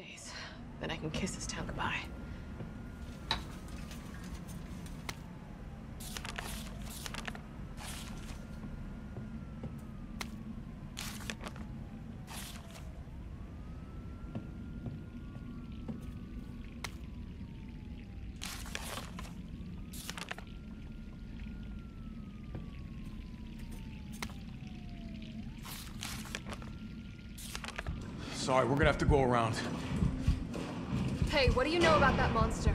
days. Then I can kiss this town goodbye. Sorry, we're gonna have to go around. Hey, what do you know about that monster?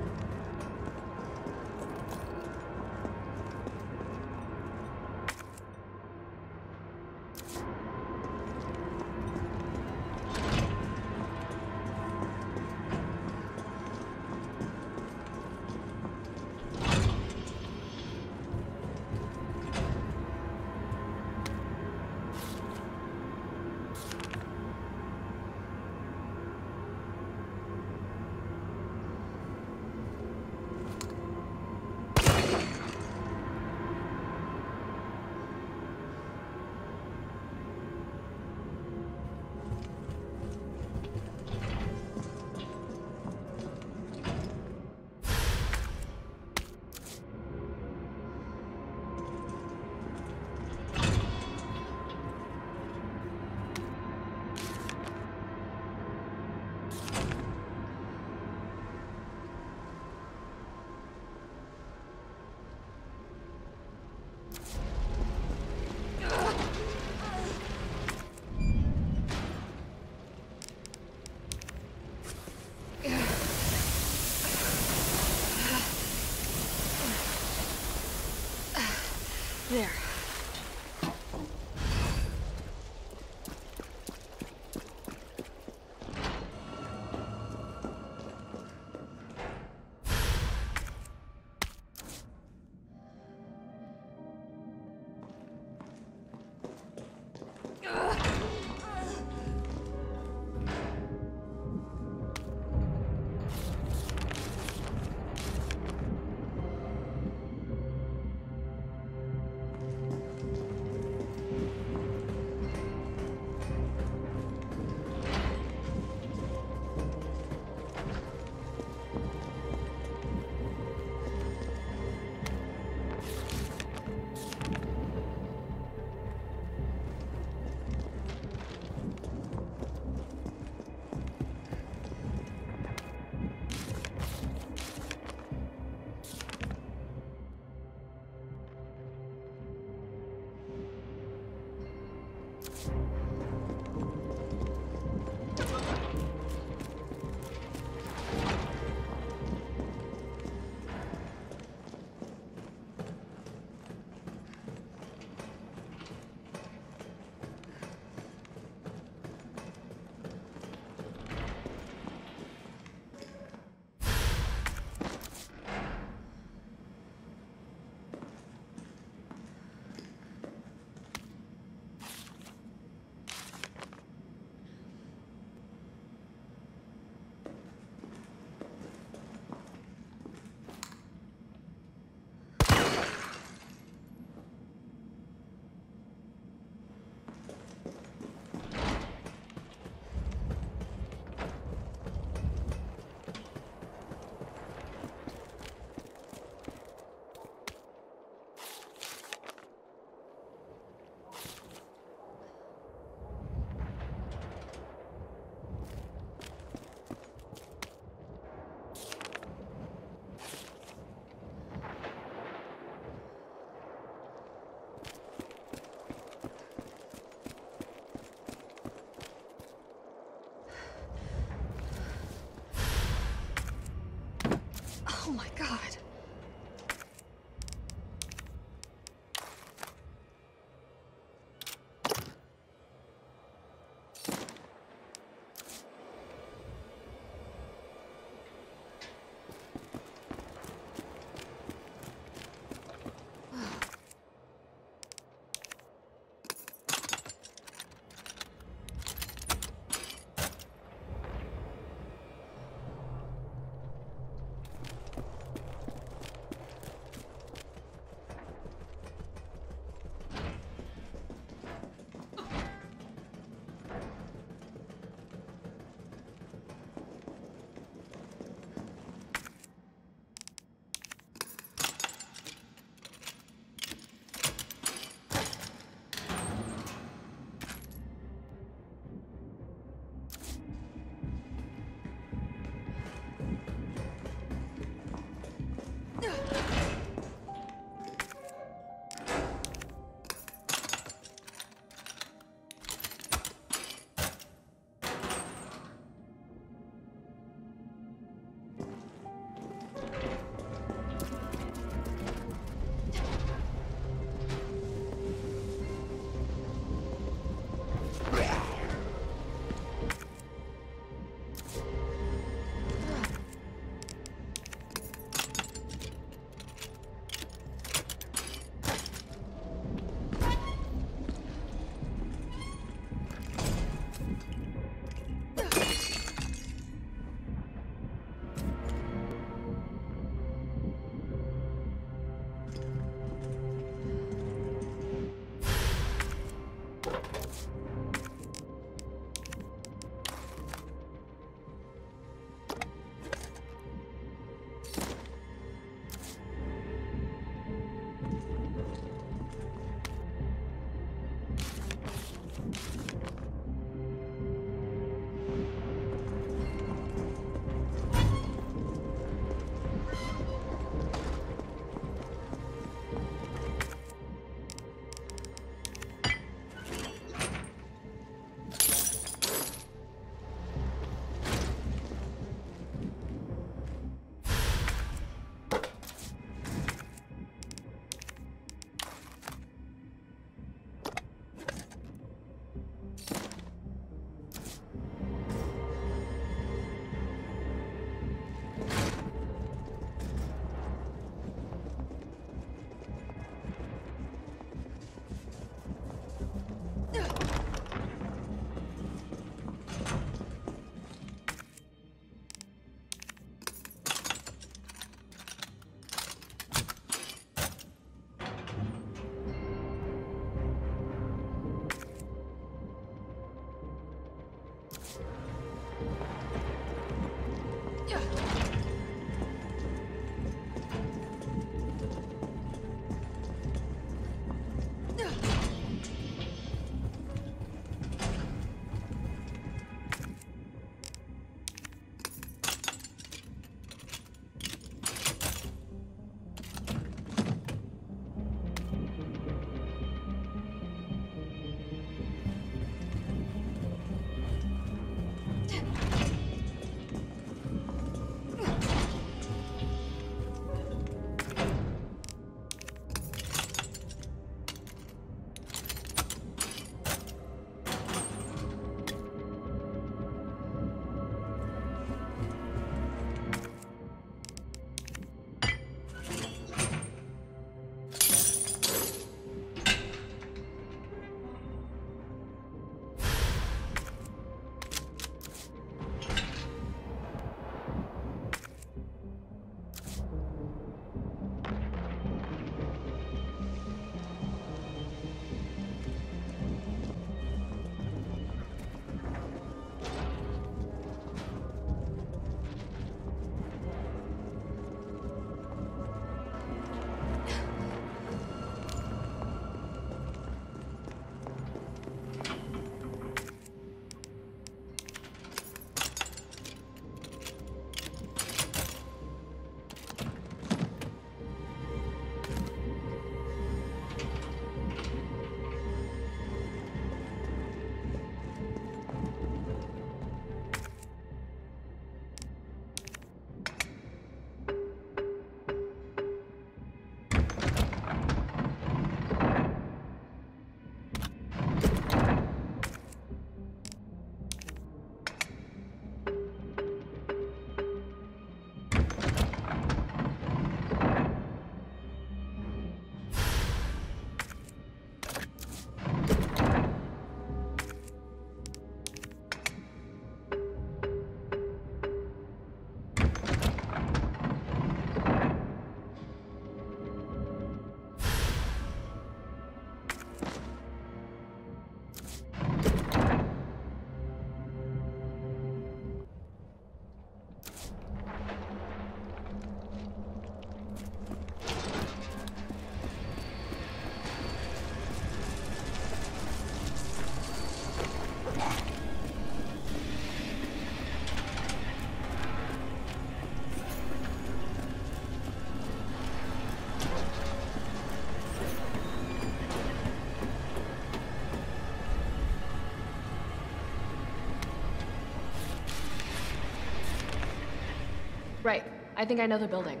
I think I know the building.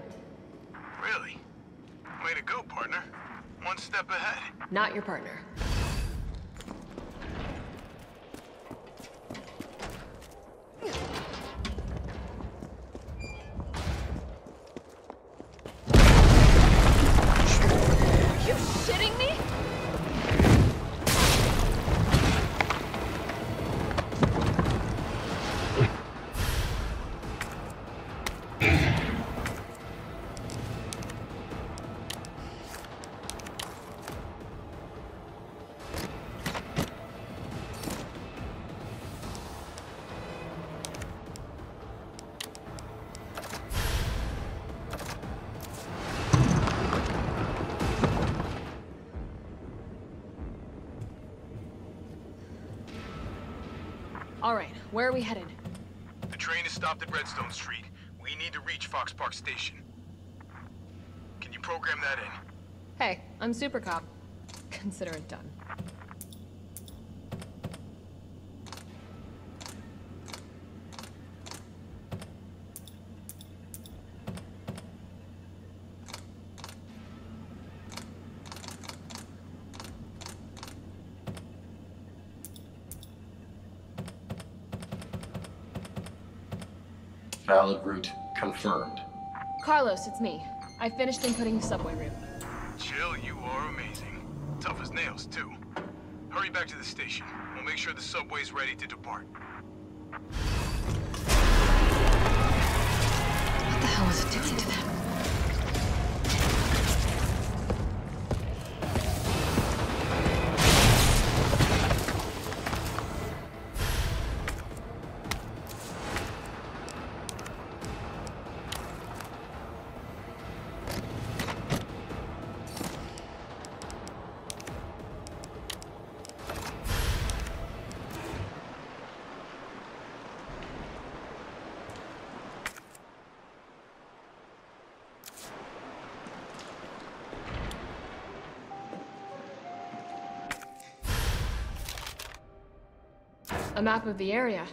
Really? Way to go, partner. One step ahead. Not your partner. All right, where are we headed? The train is stopped at Redstone Street. We need to reach Fox Park Station. Can you program that in? Hey, I'm Super Cop. Consider it done. Carlos, it's me. I finished inputting the subway route. Jill, you are amazing. Tough as nails, too. Hurry back to the station. We'll make sure the subway's ready to depart. What the hell was it doing to A map of the area.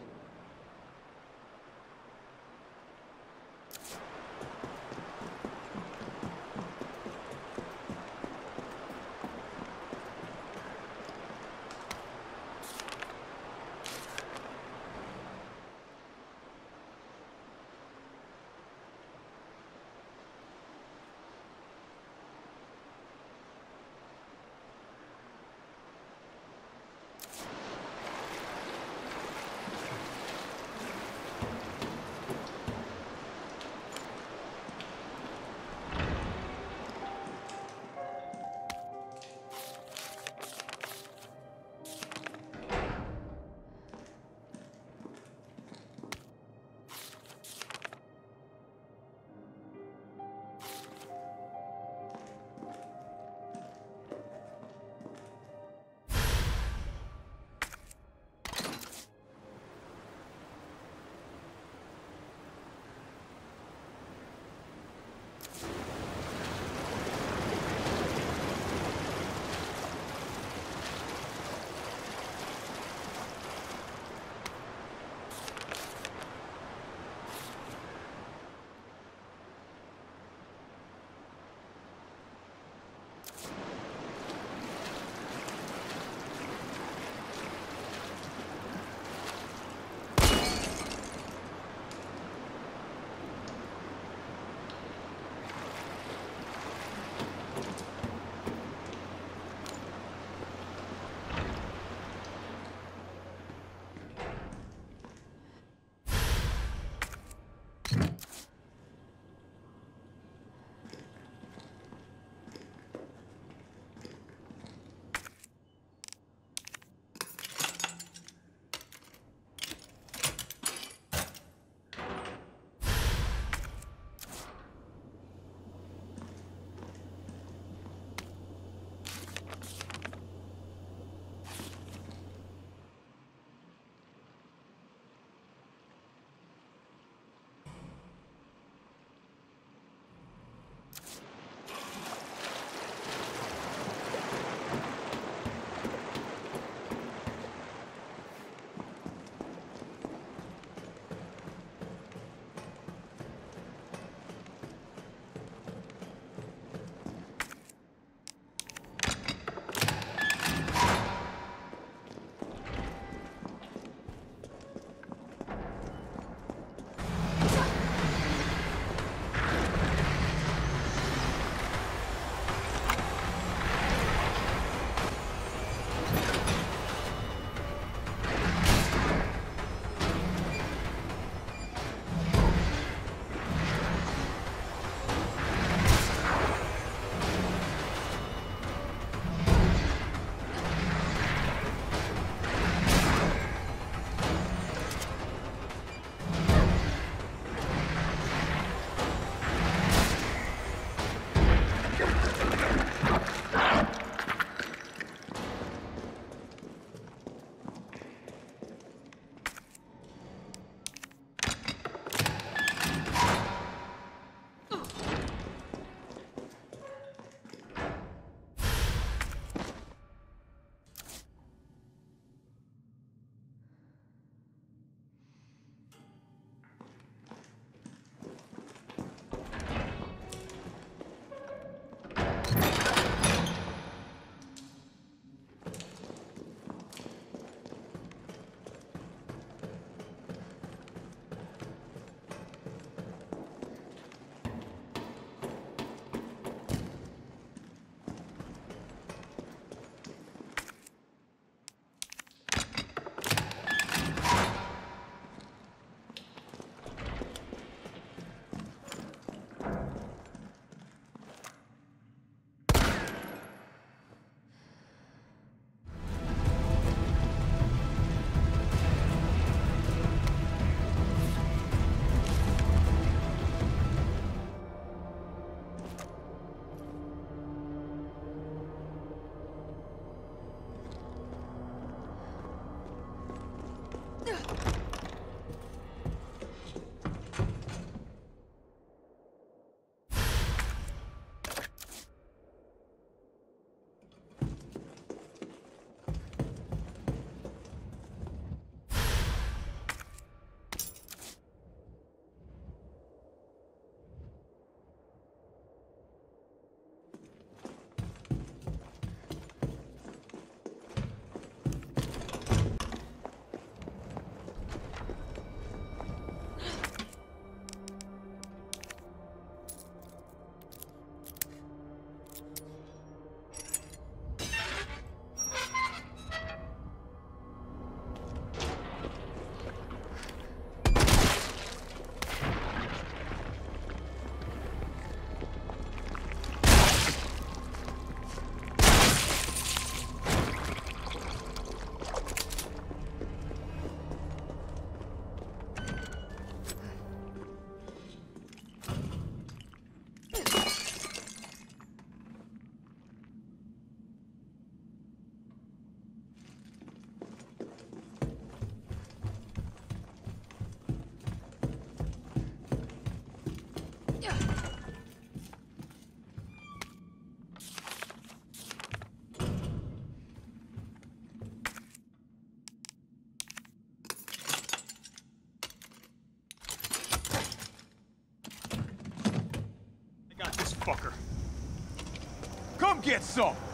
Get some!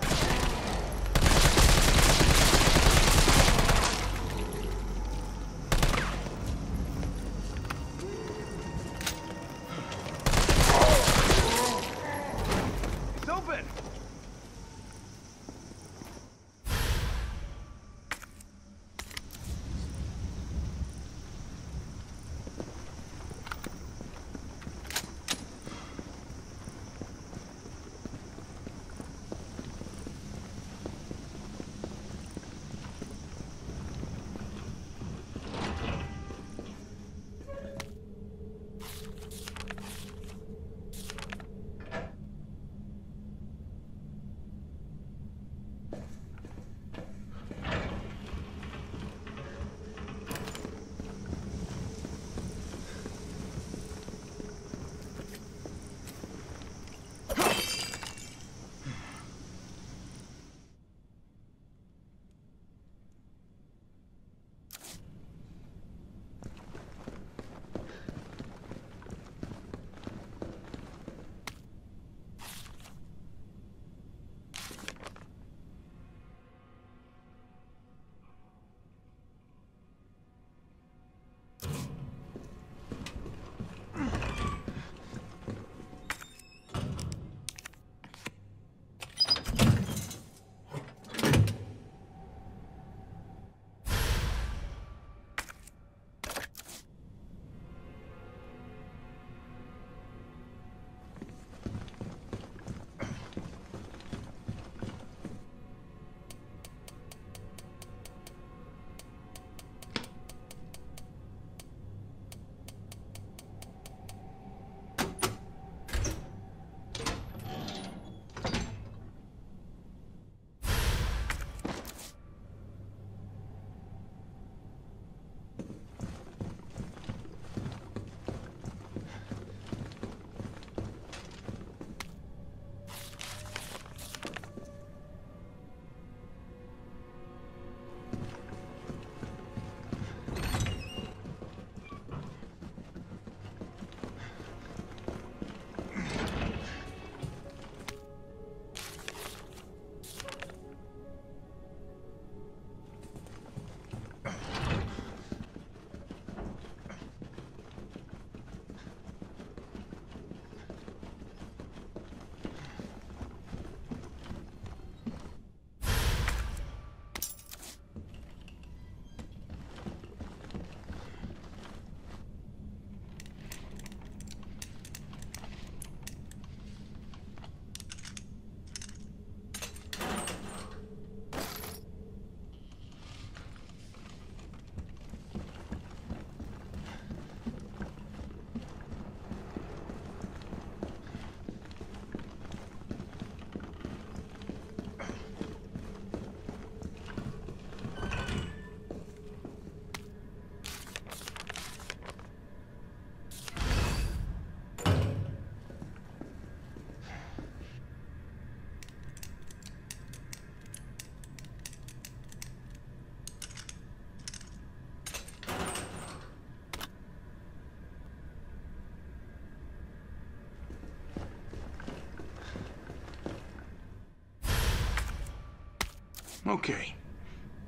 Okay.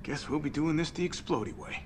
Guess we'll be doing this the explodey way.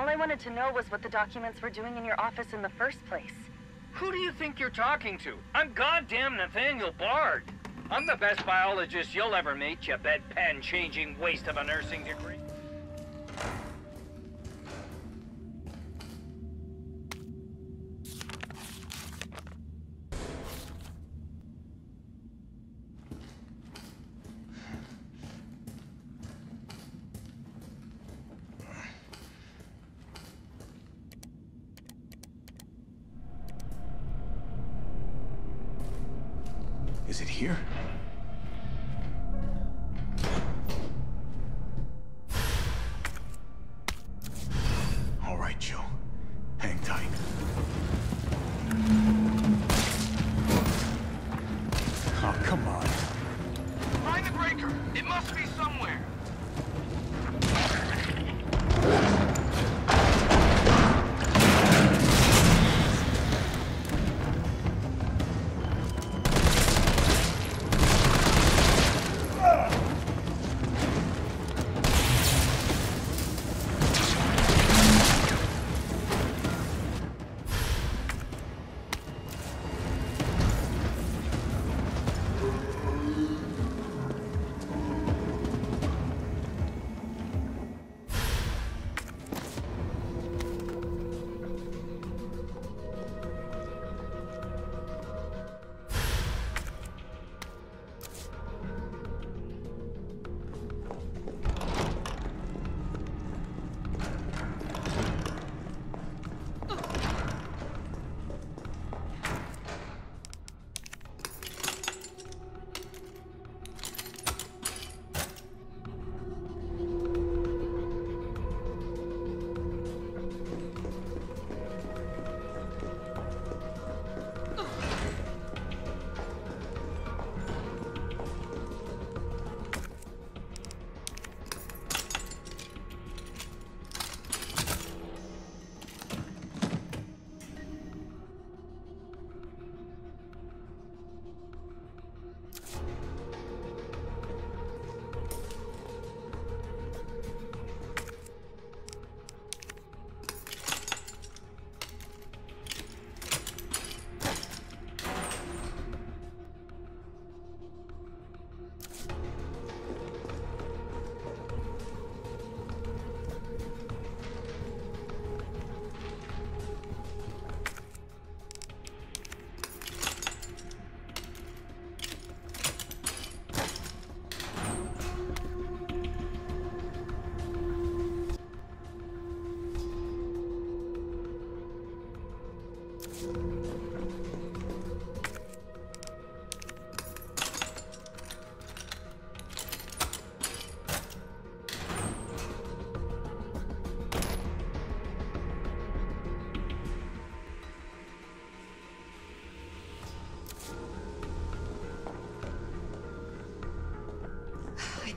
All I wanted to know was what the documents were doing in your office in the first place. Who do you think you're talking to? I'm goddamn Nathaniel Bard. I'm the best biologist you'll ever meet, you bedpan-changing waste of a nursing degree. It must be somewhere.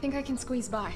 Think I can squeeze by.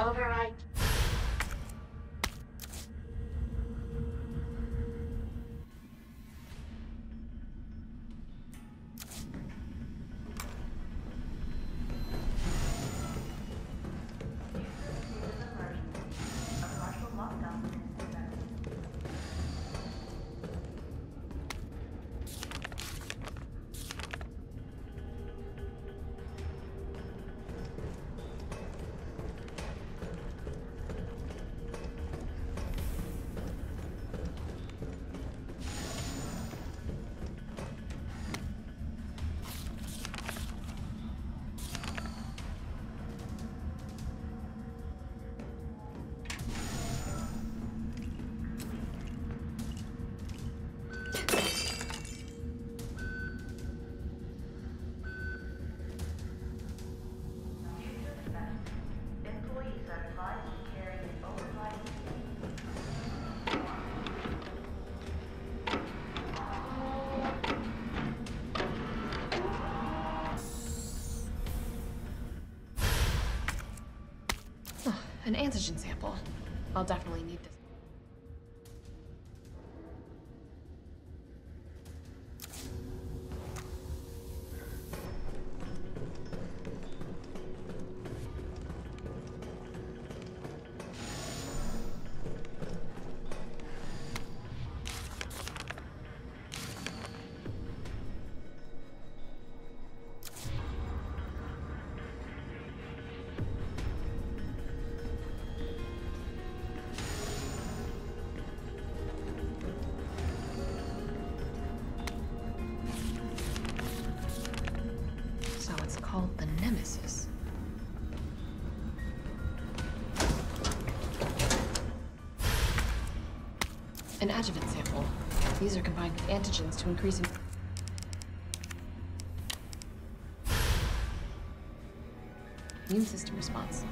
Override I'll definitely an adjuvant sample. These are combined with antigens to increase... In immune system response.